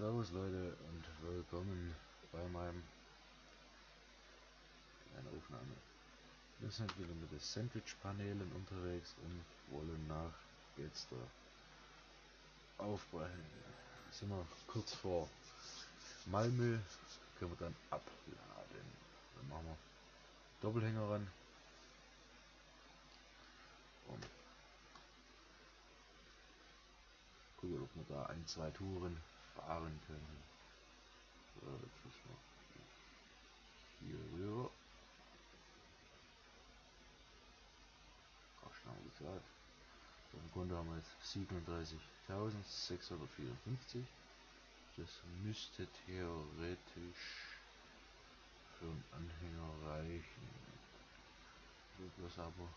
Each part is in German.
Servus Leute und willkommen bei meinem einer Aufnahme. Wir sind wieder mit den Sandwich-Paneelen unterwegs und wollen nach Getster aufbrechen. Sind wir kurz vor Malmö, können wir dann abladen. Dann machen wir Doppelhänger ran. Und gucken, ob wir da ein, zwei Touren fahren können. So, jetzt müssen wir hier rüber. Ach, schnell gesagt. Im Grunde haben wir jetzt 37.654. Das müsste theoretisch für einen Anhänger reichen. So bloß aber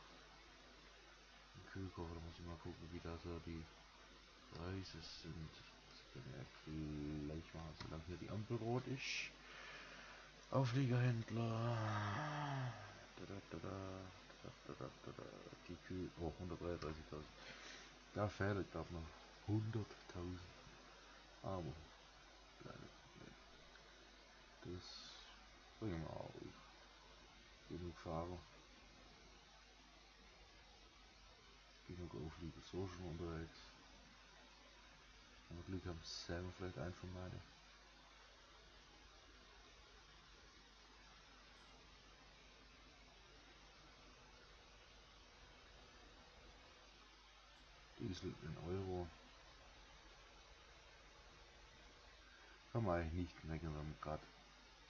im Kühlkoffer, da muss ich mal gucken, wie da so die Preise sind. Das können wir ja gleich machen, solange hier die Ampel rot ist. Aufliegerhändler. Die Kühe, oh, 133.000. Da fehlt, glaube noch 100.000. Aber, das bringen wir auf. Genug Fahrer. Genug Auflieger, so schon unterwegs. Wenn wir Glück haben, selber vielleicht ein von meinen. Diesel in Euro. Kann man eigentlich nicht meckern, wenn man gerade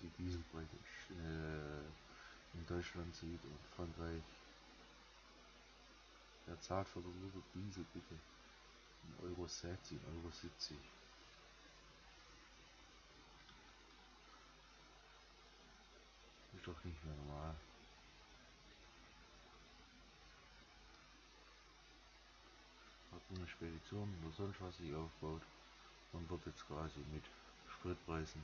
die Dieselpreise äh, in Deutschland sieht und Frankreich. Der zahlt für den Liter Diesel bitte. In Euro 60, Euro 70. Ist doch nicht mehr normal. Hat eine Spedition was sich aufbaut und wird jetzt quasi mit Spritpreisen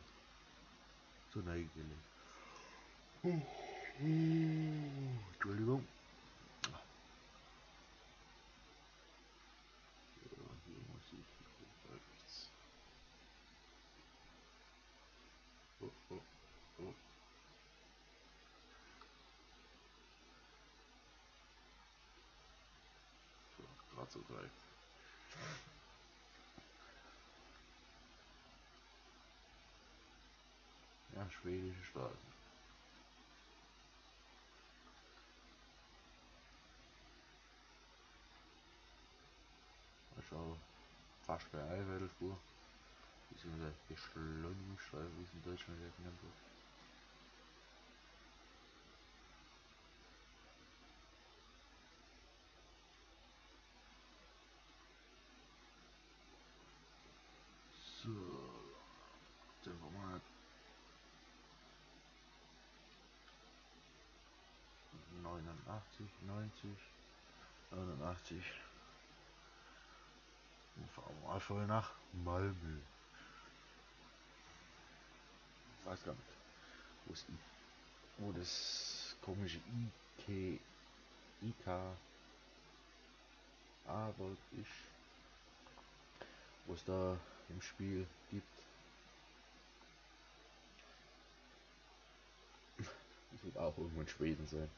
zur Neige gelegt. Entschuldigung. Muss ich rechts. Oh, oh, oh. So, gerade so direkt. Ja, schwedische Straßen. Das ist auch fast keine Einfeldspur. Beziehungsweise Beschleunigungsstreifen, wie es in Deutschland ja genannt wird. So, Tempomat 89, 90, 89. Dann fahren mal voll nach Malmö. Ich weiß gar nicht, wo es wo das komische IK, IK aber ist, wo es da im Spiel gibt. Das wird auch irgendwann Schweden sein.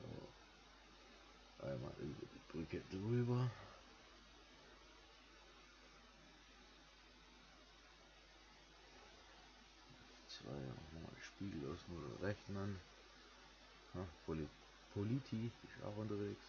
So. Einmal über die Brücke drüber. Zwei mal Spiegel aus nur rechnen. Ja, Poli Politi ist auch unterwegs.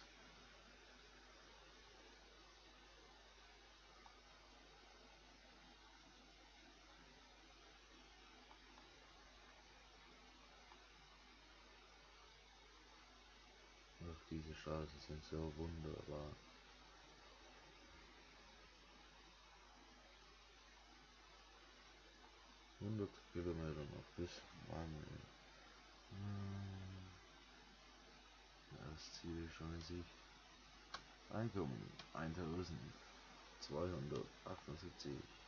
Ach, diese Straßen sind so wunderbar. Hundert Kilometer noch bis Malmö. Das Ziel ist schon in Sicht. Einkommen 1278.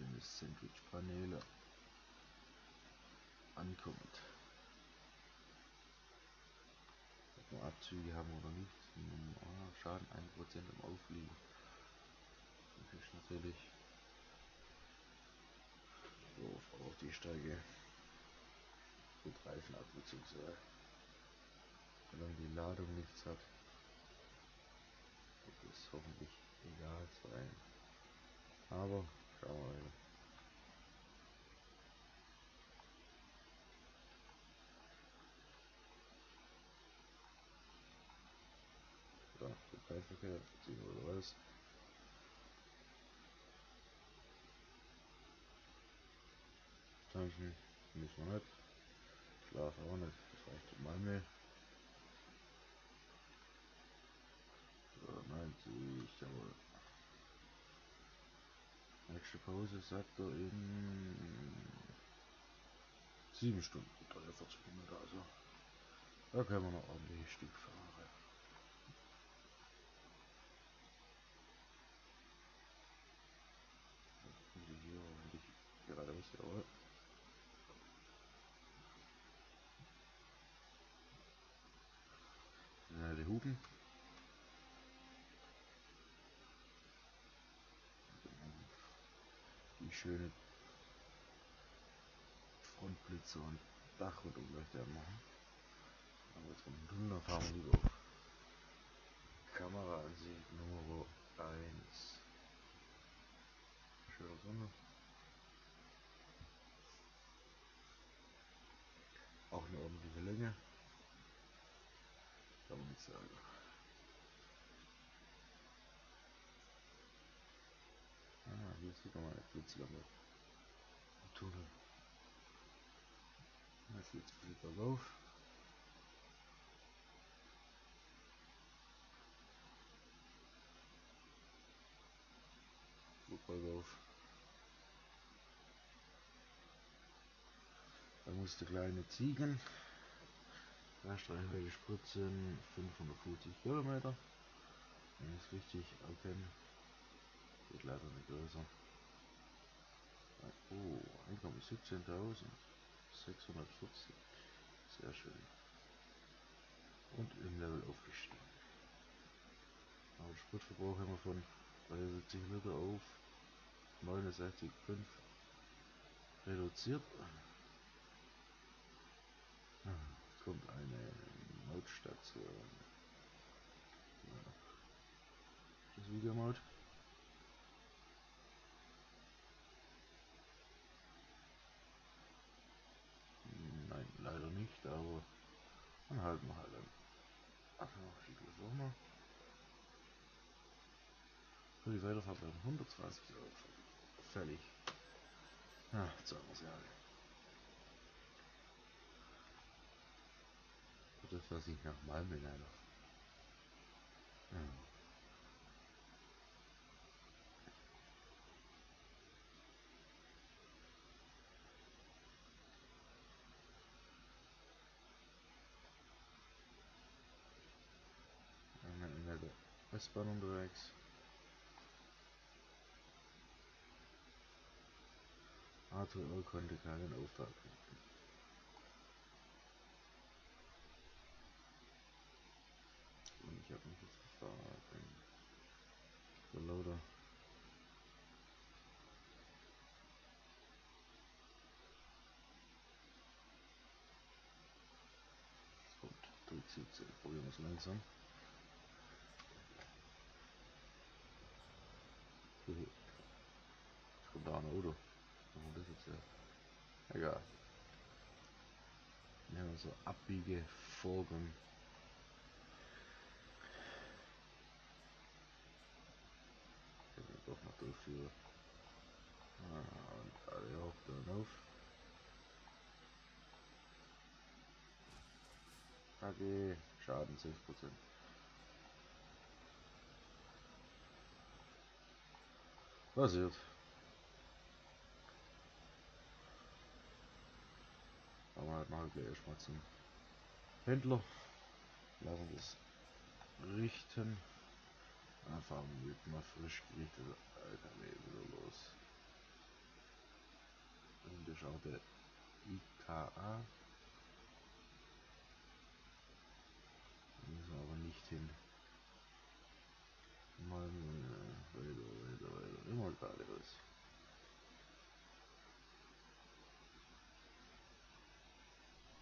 Mit den Sandwich-Paneele ankommt. Ob wir Abzüge haben oder nicht. Oh, Schaden 1% im Aufliegen. Das ist natürlich doof, aber die Steige mit Reifenabnutzung soll. Solange die Ladung nichts hat, wird es hoffentlich egal sein. Aber schauen wir mal. So, Verkehr, ziehen wir raus. Tanken müssen wir nicht. Schlafen auch nicht, das reicht mal mehr. So, 90, jawohl. Nächste Pause sagt er in 7 Stunden, 43 Minuten also. Da können wir noch ordentlich Stück fahren. geradeaus, jawohl. Ja, die Hupen. Die schöne Frontblitze und Dachrundumleuchter machen. Aber jetzt vom Tunnel fahren wir auf Kameraansicht Nummer 1. Schöne Sonne. Auch eine ordentliche Länge. Kann man nicht sagen. Ah, hier sieht man eine Blitzlampe. Tunnel. Jetzt geht's wieder bergauf. Bergauf. Da musste kleine Ziegen Streichwege Spritzen 550 Kilometer. Wenn ich es richtig erkenne. Geht leider nicht größer. Oh, Einkommen 17.640. Sehr schön. Und im Level aufgestiegen. Aber Spritverbrauch haben wir von 73 Liter auf 69,5 reduziert. kommt eine Notstation. Ja. Das Videomod. Nicht, aber dann halten wir halt an. Ja, ich das auch mal. Für die Weiterfahrt werden 120 Euro fällig. Ja, zahlen wir sie alle. das, was ich nach Malmö leider. Ja. in der S-Bahn unterwegs. Arthur konnte keinen Auftrag Ich habe mich jetzt gefragt. Reloader. Gut, durchzieht. Probieren wir es langsam. Es kommt da ein Auto. Oh, das ist ja. Egal. Wir haben so Abbiegevorgang. doch noch durchführe. Ah, und alle auf dann auf. AG, Schaden 6%. Passiert. Aber halt mal gleich erstmal zum Händler. Lassen wir es richten. Einfach mit mal frisch gerichteter LKW wieder los. Und das ist auch der IKA. Da müssen wir aber nicht hin. Mal Immer geradeaus.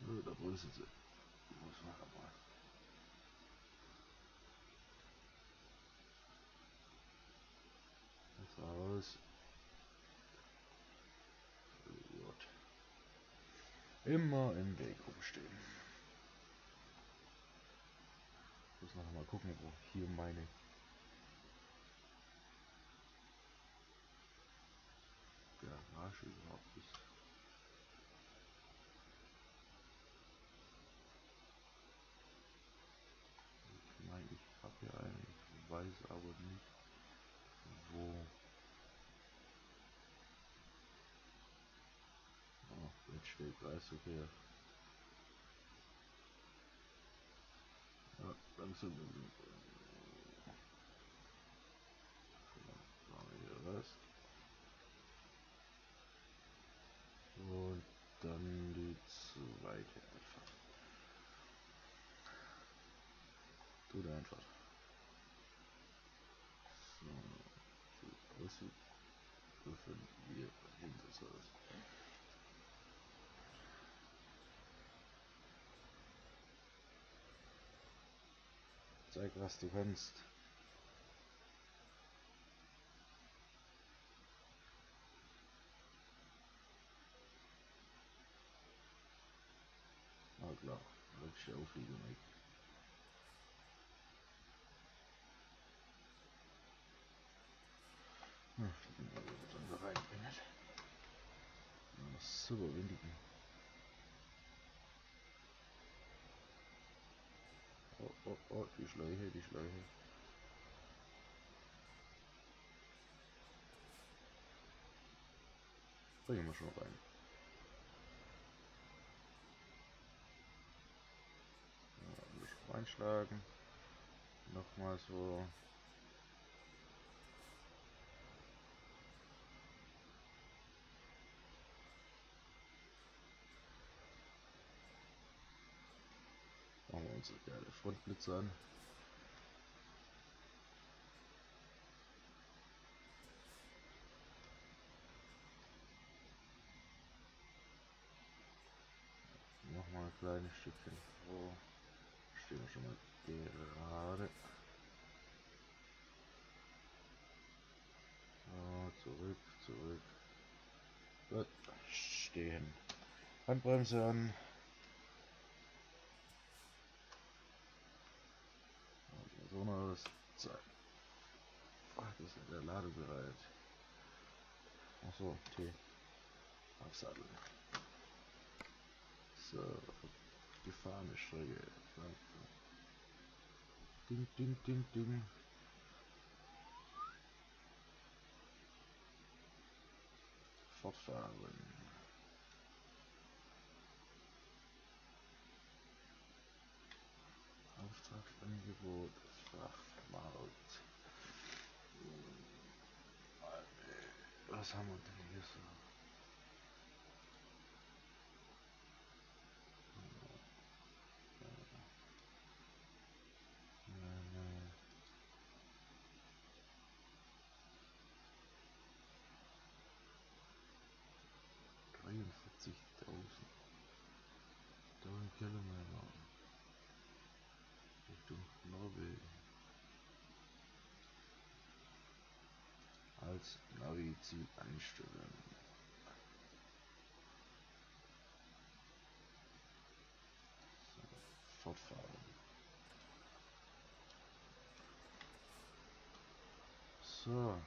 Ja, da brüsten sie. Muss man aber. Das raus. Gut. Immer im Weg rumstehen. Muss noch mal gucken, wo hier meine Garage überhaupt ist. Ich meine, ich habe ja eine, ich weiß aber nicht, wo. Oh, jetzt steht Kreisverkehr. Ja, langsam. Hier Rest. Und dann die zweite Einfahrt. Tut einfach. So, aussieht, dürfen wir hinter so. Zeig, was du kannst. Ah klar, wirklich aufliegen. Mike. Hm, dann da reinbringen. Super windig. Oh, oh, oh, die Schläuche, die Schläuche. Bringen wir schon rein. Ja, ein bisschen reinschlagen. Nochmal so. Machen wir unsere geile Frontblitze an. Nochmal ein kleines Stückchen vor. Stehen wir schon mal gerade. So, zurück, zurück. Gut, stehen. Handbremse an. So das. Zack. Ach, ist der Ladebereit. Achso, T. Absatteln. So, gefahrene Strecke. Ding, ding, ding, ding. Fortfahren. Auftragsangebot, Frachtmarkt. Was haben wir denn hier so? Dreiundvierzigtausend Kilometer Richtung Norwegen. Navi-Ziel einstellen. So, fortfahren. So.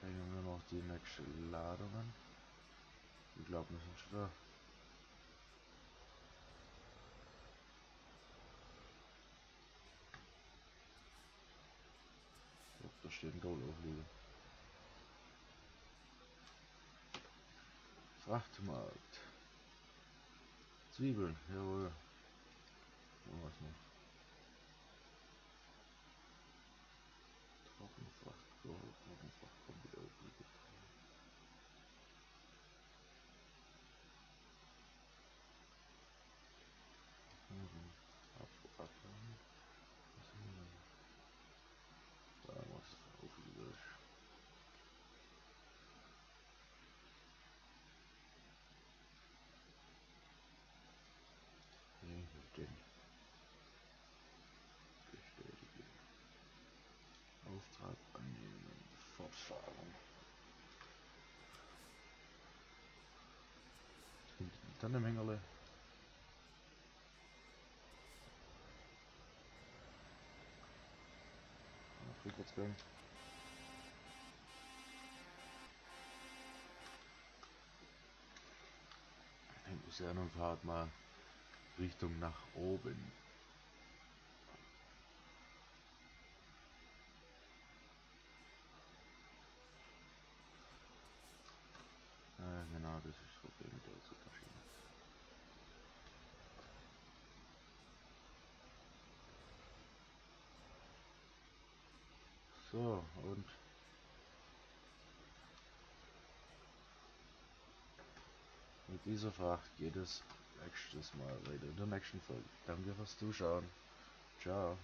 Hängen wir noch die nächste Ladung an. Ich glaube, wir sind schon da. Oh, da steht ein Gold-Auflieger. Frachtmarkt. Zwiebeln, jawohl. Und was noch? Dann im Hängerle. Rückwärtsgang. Hängt an und fahrt mal Richtung nach oben. Ja, genau, das ist das Problem mit der Zugmaschine. So, und mit dieser Fracht geht es nächstes Mal weiter in der nächsten Folge. Danke fürs Zuschauen. Ciao.